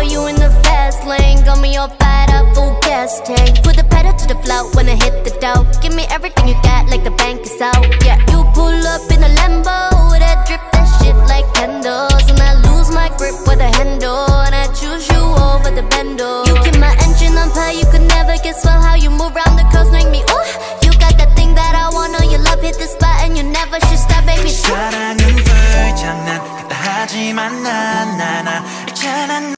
for you in the fast lane. Got me all fired up, full gas tank. Put the pedal to the floor when I hit the dough. Give me everything you got, like the bank is out. Yeah, you pull up in a Lambo, that drip that shit like candles, and I lose my grip with the handle, and I choose you over the bando. You keep my engine on fire, you could never get swell. How you move around the curves make me ooh. You got that thing that I want, oh your love hit the spot, and you never should stop, baby. 사랑은 불장난, 그다 하지만 난나나